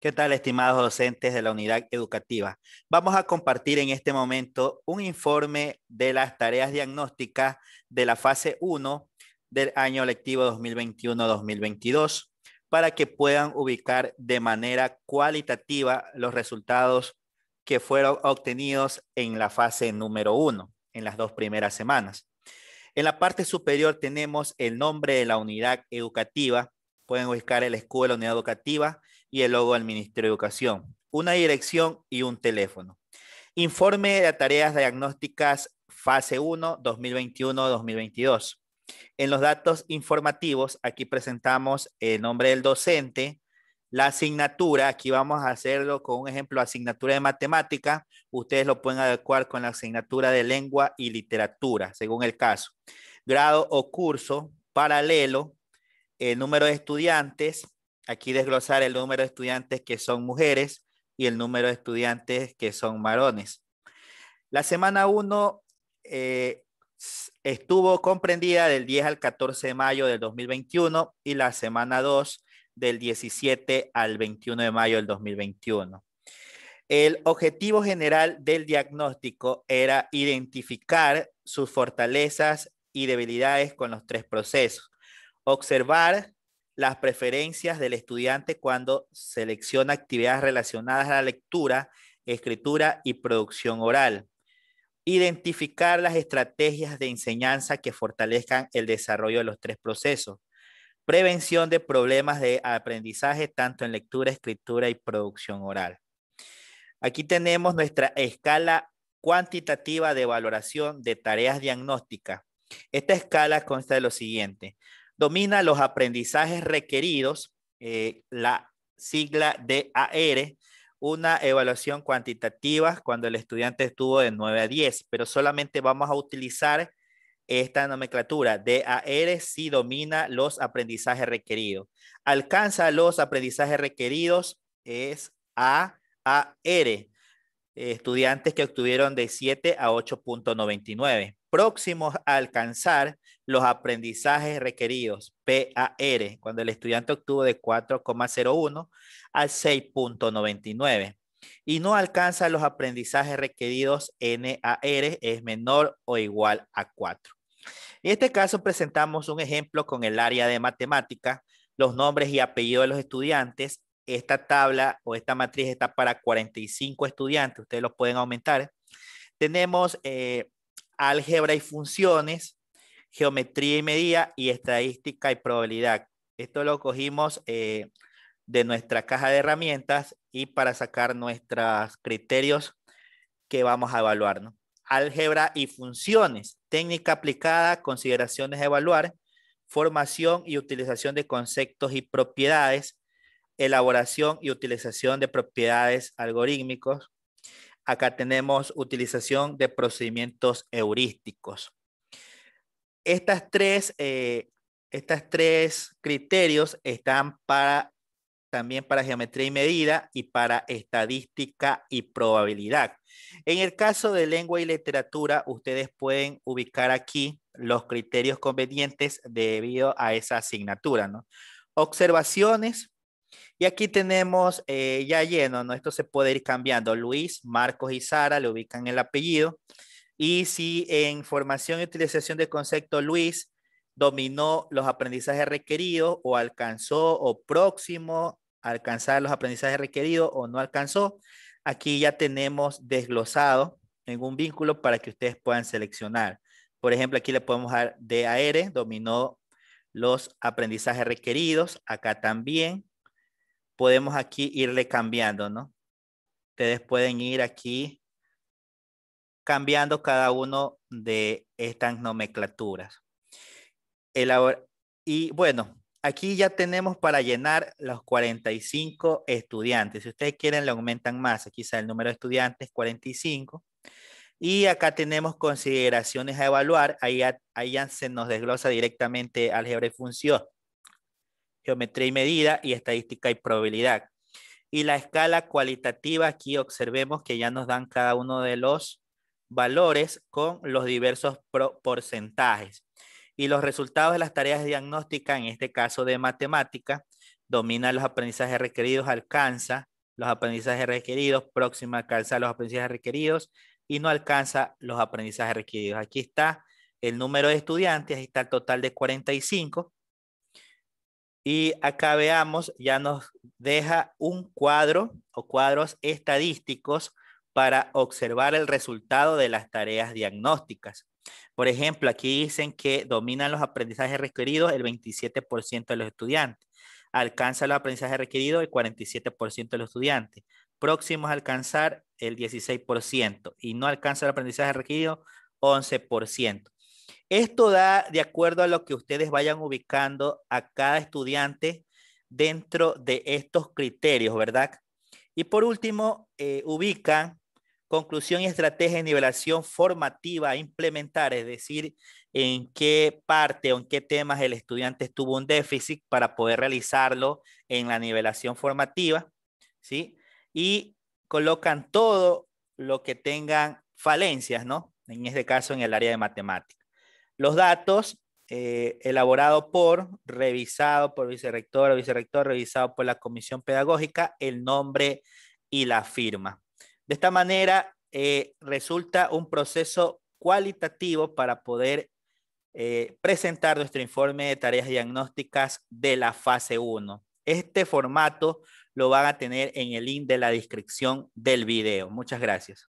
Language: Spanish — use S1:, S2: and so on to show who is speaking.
S1: ¿Qué tal, estimados docentes de la unidad educativa? Vamos a compartir en este momento un informe de las tareas diagnósticas de la fase 1 del año lectivo 2021-2022 para que puedan ubicar de manera cualitativa los resultados que fueron obtenidos en la fase número 1, en las dos primeras semanas. En la parte superior tenemos el nombre de la unidad educativa. Pueden ubicar el escudo de la unidad educativa y el logo del Ministerio de Educación, una dirección y un teléfono. Informe de tareas diagnósticas fase 1, 2021-2022. En los datos informativos, aquí presentamos el nombre del docente, la asignatura, aquí vamos a hacerlo con un ejemplo, asignatura de matemática, ustedes lo pueden adecuar con la asignatura de lengua y literatura, según el caso. Grado o curso, paralelo, el número de estudiantes, aquí desglosar el número de estudiantes que son mujeres y el número de estudiantes que son varones. La semana 1 eh, estuvo comprendida del 10 al 14 de mayo del 2021 y la semana 2 del 17 al 21 de mayo del 2021. El objetivo general del diagnóstico era identificar sus fortalezas y debilidades con los tres procesos, observar las preferencias del estudiante cuando selecciona actividades relacionadas a la lectura, escritura y producción oral. Identificar las estrategias de enseñanza que fortalezcan el desarrollo de los tres procesos. Prevención de problemas de aprendizaje tanto en lectura, escritura y producción oral. Aquí tenemos nuestra escala cuantitativa de valoración de tareas diagnósticas. Esta escala consta de lo siguiente domina los aprendizajes requeridos, eh, la sigla DAR, una evaluación cuantitativa cuando el estudiante estuvo de 9 a 10, pero solamente vamos a utilizar esta nomenclatura. DAR si domina los aprendizajes requeridos. Alcanza los aprendizajes requeridos es AAR, estudiantes que obtuvieron de 7 a 8.99 próximos a alcanzar los aprendizajes requeridos, PAR, cuando el estudiante obtuvo de 4,01 a 6.99 y no alcanza los aprendizajes requeridos NAR, es menor o igual a 4. En este caso presentamos un ejemplo con el área de matemática, los nombres y apellidos de los estudiantes. Esta tabla o esta matriz está para 45 estudiantes, ustedes lo pueden aumentar. Tenemos eh, álgebra y funciones, geometría y medida y estadística y probabilidad. Esto lo cogimos eh, de nuestra caja de herramientas y para sacar nuestros criterios que vamos a evaluar. Álgebra y funciones, técnica aplicada, consideraciones a evaluar, formación y utilización de conceptos y propiedades, elaboración y utilización de propiedades algorítmicos, Acá tenemos utilización de procedimientos heurísticos. Estas tres, eh, estas tres criterios están para, también para geometría y medida y para estadística y probabilidad. En el caso de lengua y literatura, ustedes pueden ubicar aquí los criterios convenientes debido a esa asignatura. ¿no? Observaciones, y aquí tenemos eh, ya lleno, ¿no? Esto se puede ir cambiando. Luis, Marcos y Sara le ubican el apellido. Y si en formación y utilización de concepto Luis dominó los aprendizajes requeridos o alcanzó o próximo a alcanzar los aprendizajes requeridos o no alcanzó, aquí ya tenemos desglosado en un vínculo para que ustedes puedan seleccionar. Por ejemplo, aquí le podemos dar DAR, dominó los aprendizajes requeridos. Acá también podemos aquí irle cambiando, ¿no? Ustedes pueden ir aquí cambiando cada uno de estas nomenclaturas. y bueno, aquí ya tenemos para llenar los 45 estudiantes. Si ustedes quieren, le aumentan más. Aquí está el número de estudiantes, 45. Y acá tenemos consideraciones a evaluar. Ahí, ahí ya se nos desglosa directamente álgebra y función geometría y medida y estadística y probabilidad. Y la escala cualitativa, aquí observemos que ya nos dan cada uno de los valores con los diversos porcentajes. Y los resultados de las tareas diagnósticas, en este caso de matemática, domina los aprendizajes requeridos, alcanza los aprendizajes requeridos, próxima alcanza los aprendizajes requeridos y no alcanza los aprendizajes requeridos. Aquí está el número de estudiantes, ahí está el total de 45. Y acá veamos, ya nos deja un cuadro o cuadros estadísticos para observar el resultado de las tareas diagnósticas. Por ejemplo, aquí dicen que dominan los aprendizajes requeridos el 27% de los estudiantes. Alcanza los aprendizajes requeridos el 47% de los estudiantes. Próximos a alcanzar el 16% y no alcanza el aprendizaje requerido 11%. Esto da de acuerdo a lo que ustedes vayan ubicando a cada estudiante dentro de estos criterios, ¿verdad? Y por último, eh, ubican conclusión y estrategia de nivelación formativa a implementar, es decir, en qué parte o en qué temas el estudiante tuvo un déficit para poder realizarlo en la nivelación formativa, ¿sí? Y colocan todo lo que tengan falencias, ¿no? En este caso, en el área de matemáticas. Los datos eh, elaborados por, revisado por vicerrector o vicerrector, revisado por la comisión pedagógica, el nombre y la firma. De esta manera, eh, resulta un proceso cualitativo para poder eh, presentar nuestro informe de tareas diagnósticas de la fase 1. Este formato lo van a tener en el link de la descripción del video. Muchas gracias.